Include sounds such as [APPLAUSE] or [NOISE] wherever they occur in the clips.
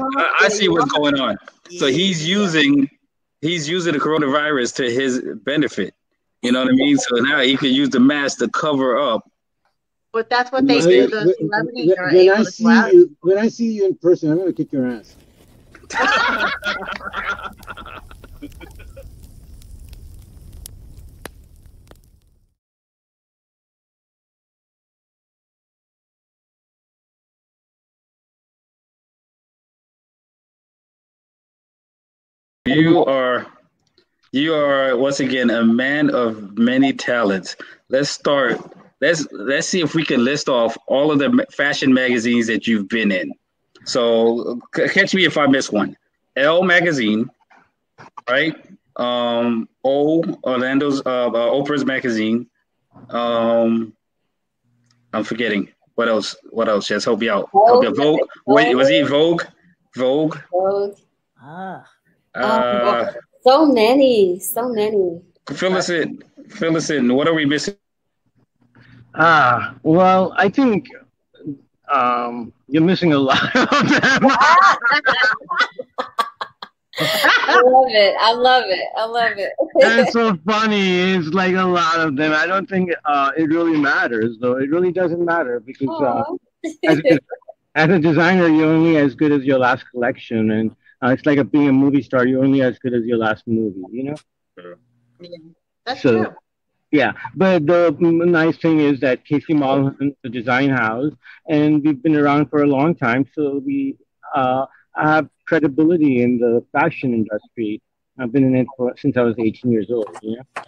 Uh-huh. I, I see what's going on. So he's using he's using the coronavirus to his benefit. You know what I mean? So now he can use the mask to cover up. But that's what they do. The celebrities when, are when I see go you, when I see you in person, I'm gonna kick your ass. [LAUGHS] [LAUGHS] You are you are once again a man of many talents. Let's start. Let's let's see if we can list off all of the fashion magazines that you've been in. So c- catch me if I miss one. Elle magazine, right? Um, O Orlando's uh, uh, Oprah's magazine. Um, I'm forgetting what else. What else? Just help me out. Help me out. Vogue. Wait, was he Vogue? Vogue. Vogue. Ah. Uh, So many, so many. fill us in. Fill us in. What are we missing? Ah, well, I think um, you're missing a lot of them. [LAUGHS] I love it. I love it. I love it. [LAUGHS] That's so funny. It's like a lot of them. I don't think uh, it really matters, though. It really doesn't matter because uh, as, a, as a designer, you're only as good as your last collection, and uh, it's like a, being a movie star. You're only as good as your last movie. You know. Yeah, that's So- true. Yeah, but the nice thing is that KC Malhan, the design house, and we've been around for a long time, so we uh, have credibility in the fashion industry. I've been in it for, since I was 18 years old. You know,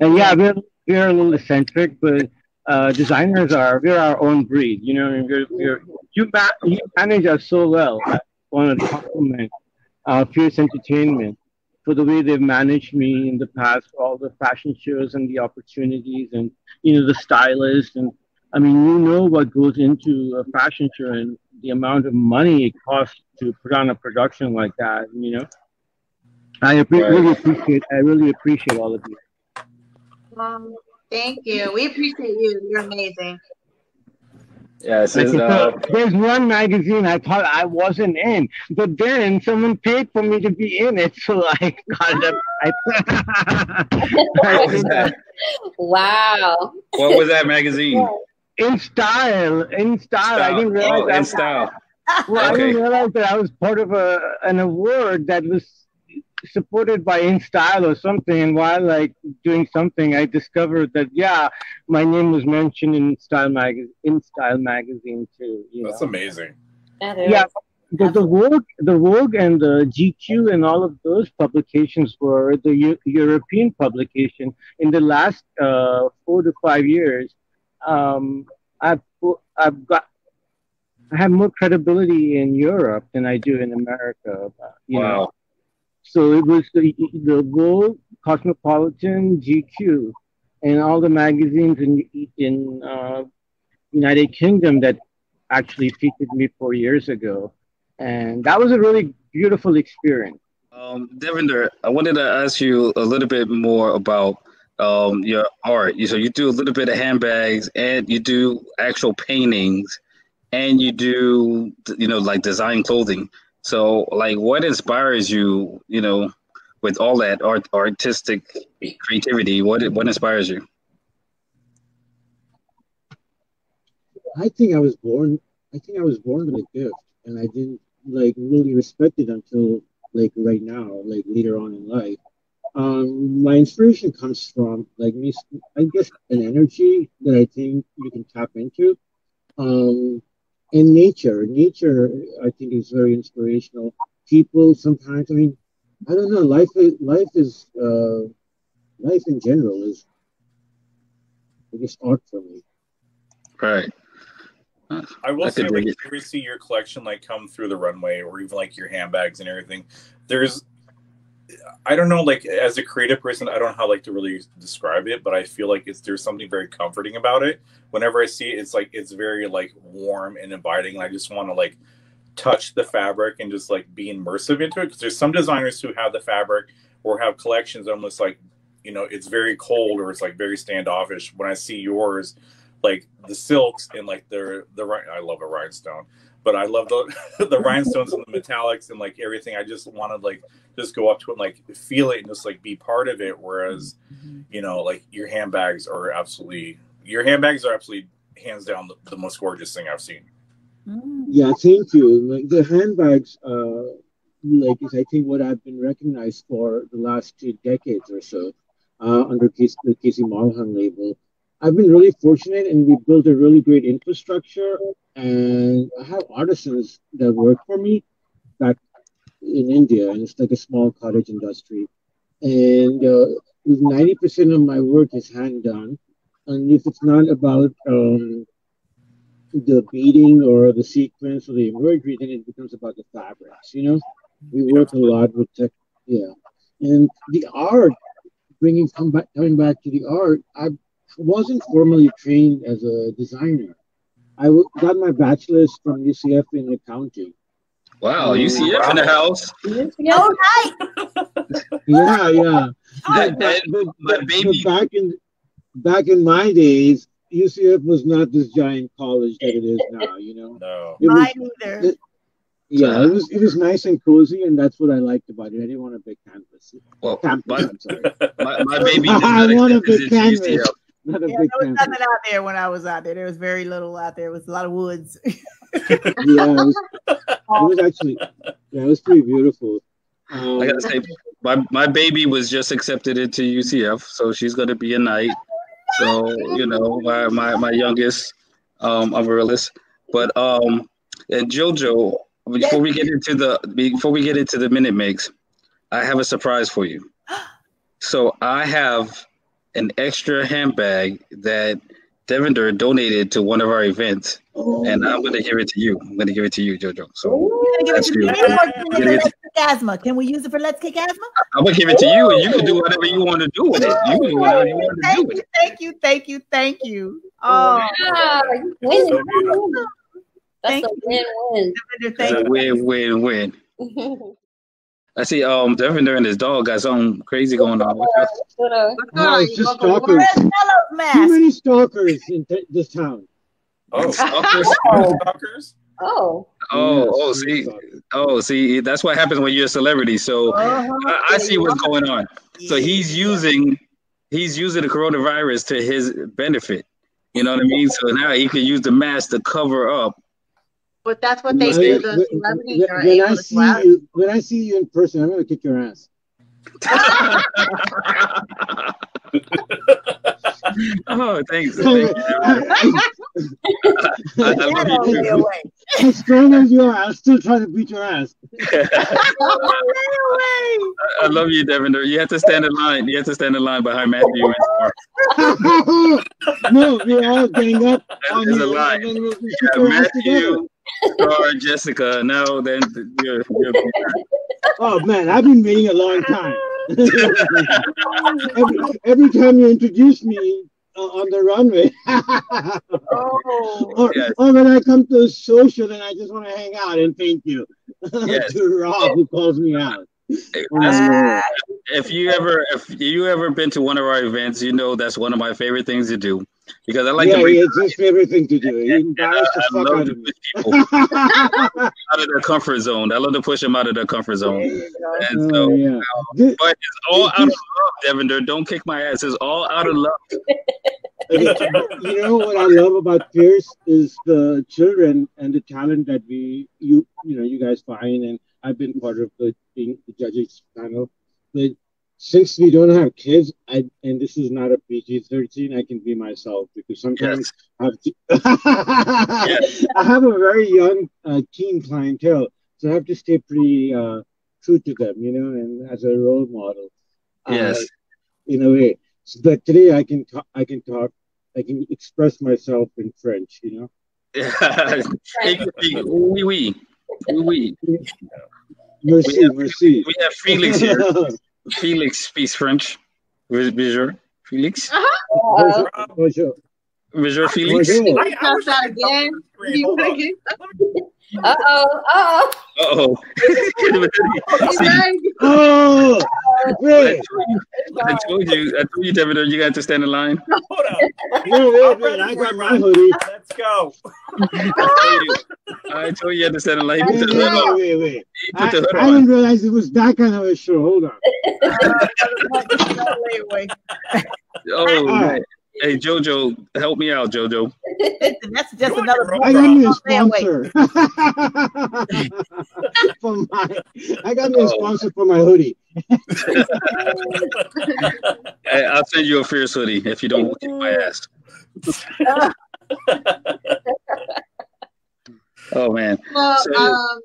and yeah, we're we're a little eccentric, but uh, designers are we're our own breed. You know, we're, we're you ma- you manage us so well. I want to compliment uh, Fierce Entertainment for the way they've managed me in the past, for all the fashion shows and the opportunities, and you know the stylist, and I mean you know what goes into a fashion show and the amount of money it costs to put on a production like that. You know, I appre- Right. really appreciate. I really appreciate all of you. Um, thank you. We appreciate you. You're amazing. Yeah, Like, uh, so [LAUGHS] there's one magazine I thought I wasn't in, but then someone paid for me to be in it, so [LAUGHS] I got it. [LAUGHS] I, what was that? Wow. What was that magazine? InStyle, in style. I didn't realize Oh, that. InStyle. Well, I Okay. didn't realize that I was part of a an award that was supported by InStyle or something. And while like doing something, I discovered that yeah, my name was mentioned in Style magazine, InStyle magazine too. You That's know? amazing. That is. Yeah, the, the Vogue, the Vogue, and the GQ, and all of those publications were the Eu- European publication. In the last uh, four to five years, um, I've I've got I have more credibility in Europe than I do in America. You know? So it was the the Vogue, Cosmopolitan, GQ, and all the magazines in in uh, United Kingdom that actually featured me four years ago, and that was a really beautiful experience. Um, Devinder, I wanted to ask you a little bit more about um, your art. So you do a little bit of handbags, and you do actual paintings, and you do you know like design clothing. So like, what inspires you? You know, with all that art artistic creativity, what what inspires you? I think I was born. I think I was born with a gift, and I didn't like really respect it until like right now, like later on in life. Um, my inspiration comes from like me. I guess an energy that I think you can tap into. Um, and nature, nature, I think is very inspirational. People sometimes, I mean, I don't know. Life is life is uh, life in general is, I guess, art for me. Right. I will I say, could like, dig if you see your collection like come through the runway, or even like your handbags and everything, there's, I don't know, like as a creative person, I don't know how like to really describe it, but I feel like it's there's something very comforting about it. Whenever I see it, it's like it's very like warm and inviting, and I just want to like touch the fabric and just like be immersive into it. Because there's some designers who have the fabric or have collections almost like, you know, it's very cold or it's like very standoffish. When I see yours, like the silks and like the the I love a rhinestone. But I love the [LAUGHS] the rhinestones and the metallics and like everything. I just wanted like just go up to it and like feel it and just like be part of it. Whereas, you know, like your handbags are absolutely your handbags are absolutely hands down the, the most gorgeous thing I've seen. Yeah, thank you. Like the handbags, uh, like is I think what I've been recognized for the last two decades or so, uh, under KC, the KC Malhan label. I've been really fortunate, and we built a really great infrastructure. And I have artisans that work for me back in India, and it's like a small cottage industry. And uh, ninety percent of my work is hand done, and if it's not about um, the beading or the sequence or the embroidery, then it becomes about the fabrics. You know, we work a lot with tech, yeah, and the art. Bringing come back, coming back to the art, I wasn't formally trained as a designer. I w- got my bachelor's from UCF in accounting. Wow, UCF in the house. Oh, nice. [LAUGHS] Yeah, yeah. That- But, that- but, my but, baby. but back in back in my days, UCF was not this giant college that it is now. You know, [LAUGHS] No. it was, Mine either. yeah, it was it was nice and cozy, and that's what I liked about it. I didn't want a big canvas. Well, Campus, my, I'm sorry. [LAUGHS] my, my baby I want a big this at canvas. UCF. Not a Yeah, big there was nothing out there when I was out there. There was very little out there. It was a lot of woods. [LAUGHS] Yeah, it was, it was actually yeah, it was pretty beautiful. Um, I gotta say, my, my baby was just accepted into UCF, so she's gonna be a knight. So you know, my my, my youngest, um, Amaryllis. But um, and JoJo, before we get into the before we get into the minute makes, I have a surprise for you. [GASPS] So I have an extra handbag that Devinder donated to one of our events, and I'm gonna give it to you. I'm gonna give it to you, JoJo. So Can That's we use it for Let's Kick Asthma? Can we use it for Let's Kick Asthma? I'm gonna give it to you, and you can do whatever you want to do with it. You can do whatever you want to do Thank with you, it. thank you, thank you, thank you. Oh, Ah, you. So. That's Thank a win-win. Devinder, thank a you. win, win, win. I see. Um, Devinder and his dog got something crazy going on. What else? No, it's just stalkers. Too many stalkers in t- this town. [LAUGHS] Oh, Stalkers? stalkers? oh, Oh, oh, see, oh, see. That's what happens when you're a celebrity. So Uh-huh. I, I see what's going on. So he's using, he's using the coronavirus to his benefit. You know what I mean? So now he can use the mask to cover up. But that's what they When- do. The when- celebrities are when I to see swap. you, when I see you in person, I'm gonna kick your ass. [LAUGHS] oh, thanks. [LAUGHS] thank. I, I love Get you all the too. way. as strong as you are, I'll still try to beat your ass. [LAUGHS] Get away. I love you, Devinder. You have to stand in line. You have to stand in line behind Matthew and no, we all gang up on a you, line. and then we'll kick Yeah, your together. Matthew, Starr, Jessica. No, then you're, you're [LAUGHS] Oh man, I've been waiting a long time. [LAUGHS] every, every time you introduce me uh, on the runway, Oh. [LAUGHS] or, Yes. or when I come to a social and I just want to hang out and thank you Yes. to Rob who calls me out. That's- Oh, if you ever if you ever been to one of our events, you know that's one of my favorite things to do because I like yeah, to bring it's his favorite thing to do. He and I, embarrassed the fuck love out to of me. push people out of [LAUGHS] their comfort zone. I love to push them out of their comfort zone. And Oh, so, yeah. This- but it's all out of love, Devinder. Don't kick my ass. It's all out of love. [LAUGHS] you know what I love about Fierce is the children and the talent that we you you know you guys find and I've been part of the being the judges panel. But since we don't have kids, I and this is not a PG thirteen, I can be myself because sometimes I have to [LAUGHS] I have a very young uh, teen clientele, so I have to stay pretty uh, true to them, you know, and as a role model. uh, Yes. in a way. So, but today I can talk, I can talk, I can express myself in French, you know. oui, oui, oui, oui. Merci, merci. We have Felix here. [LAUGHS] Felix speaks French. Bonjour, Felix. Bonjour, bonjour. Bonjour, Felix. Bonjour. I, I How's wish that I could tell again? from the screen. Hold on. uh oh, uh oh. Uh oh. Oh, I told you, I told you, I told you, Devin, you got to stand in line. Hold on. wait, wait, I'm wait. I for got it, my hoodie. Let's go. I told you, I told you, you had to stand in line. Wait, wait, wait, wait, wait. He put I, I didn't realize it was that kind of a show. Hold on. Oh, All man. Right. Hey, JoJo, help me out, JoJo. [LAUGHS] That's just You're another. I got me a sponsor [LAUGHS] for my. I got me a sponsor for my hoodie. [LAUGHS] Hey, I'll send you a fierce hoodie if you don't kick my ass. Oh man. Well, So- um,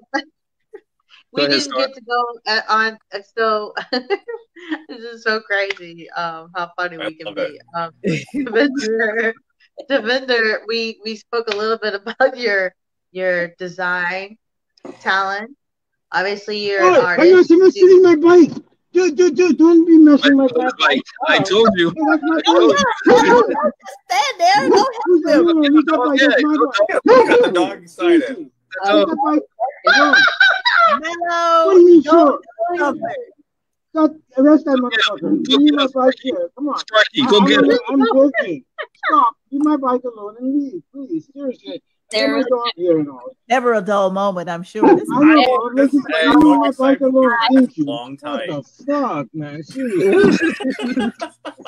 we ahead, didn't Starr. get to go at, on. uh, So this is so crazy. Um, how funny I we can be. Um, Devinder, Devinder, we we spoke a little bit about your your design talent. Obviously, you're an Oh, I got artist. someone stealing my bike. Dude, dude, dude, don't be messing my bike. I told you. Hey, that's my Oh, bike. yeah. No, no, just stand there. Go Who's that? help him. Who's that bike? That's my bike. Look at the dog inside it. Easy. Who's that bike? Come on. Mellow. What do you mean, Don't sure? do something. Stop, arrest that motherfucker. him. Give me my bike here. Come on. Strikey, I- go I'm, get him. I'm joking. Stop. Leave my bike alone and leave, please. Seriously. I got There- here and all. Never a dull moment, I'm sure. This I know. is I'm Hey, leave dog my bike alone. Thank you. long time. What the fuck, man? Seriously. [LAUGHS]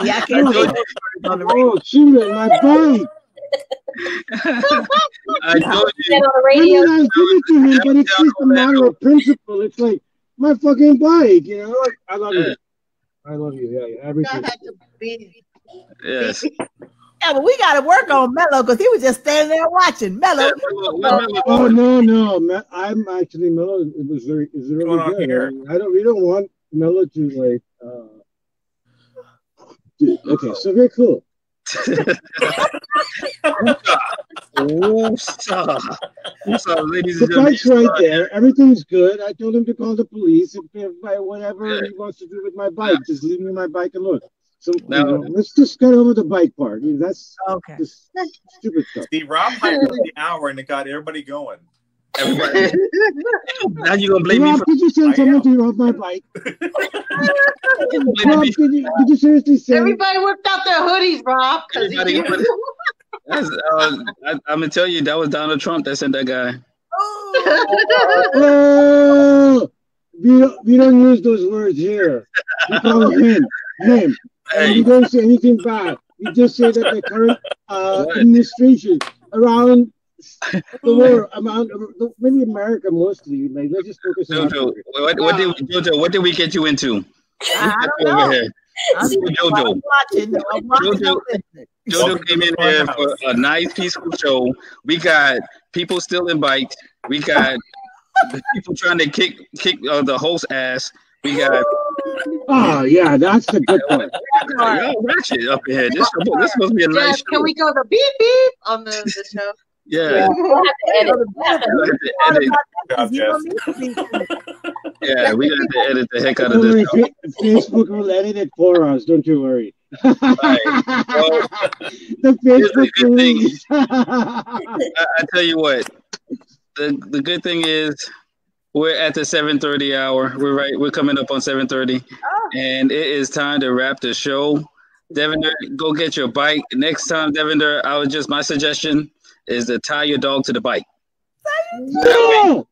yeah, I can't told say on the radio. Oh, shoot my bike. I told Get you. on the I radio. mean, I give it to him, but it's just a matter of principle. It's like my fucking bike, you know? Like, I love you. I love you. Yeah, yeah. That Everything. had to be. Yes. Yeah, but we got to work on Mello because he was just standing there watching. Mello, Oh no, no, I'm actually Mello. It was very, it's really good. here? I, I don't, we don't want Mello to like. uh Dude, okay, so very cool. Woosah. Woosah, ladies The and gentlemen. bike's right there. Everything's good. I told him to call the police if, if I, whatever Yeah. he wants to do with my bike. Just leave me my bike alone. So you know, let's just get over the bike part. I mean, that's okay. just stupid stuff. See, Rob hyped the hour and it got everybody going. Everybody. Now you gonna blame me for did you I send someone am. to [LAUGHS] rob my bike? Rob, did you, did you seriously say? Everybody whipped out their hoodies, Rob. 'cause he- Everybody- That's, uh, I, I'm gonna tell you that was Donald Trump that sent that guy. Oh, we don't, we don't use those words here. We call him, him. And Hey, we don't say anything bad. We just say that the current uh, administration around the world, around maybe America mostly, like let's just focus on Jojo, what, what did Jojo? What did we get you into? I don't Over know. here. I'm, Jojo. Watching. Jojo. Jojo came in the here for a nice, peaceful show. We got people stealing bikes. We got people trying to kick kick uh, the host ass. We got Oh yeah, that's the good one. y'all ratchet up here. This, this supposed to be a nice Jeff, show. can we go the beep beep on the, the show? Yeah, We'll have to edit. We'll have to we have to edit. Good job, You Jeff. don't need to be- Yeah, we got to edit the heck out of this. Facebook will edit it for us. Don't you worry. [LAUGHS] Well, the Facebook good thing. [LAUGHS] I, I tell you what, the the good thing is we're at the 7:30 hour. We're right. We're coming up on 7:30, and it is time to wrap the show. Devinder, go get your bike. Next time, Devinder, I was just my suggestion is to tie your dog to the bike. no,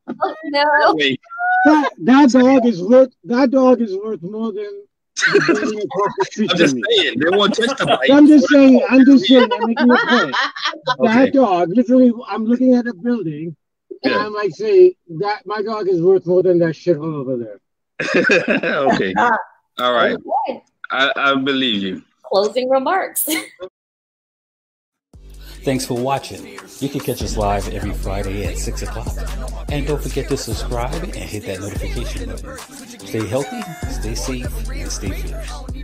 No. Wait, that, that dog is worth that dog is worth more than the building across the street I'm just saying they won't touch the bike. I'm just saying. I'm just saying. I'm making a point. [LAUGHS] Okay. That dog, literally, I'm looking at a building, and Yeah. I'm like saying that my dog is worth more than that shithole over there. [LAUGHS] okay. Uh, All right. I, I believe you. Closing remarks. [LAUGHS] Thanks for watching. You can catch us live every Friday at 6 o'clock. And don't forget to subscribe and hit that notification button. Stay healthy, stay safe, and stay fierce.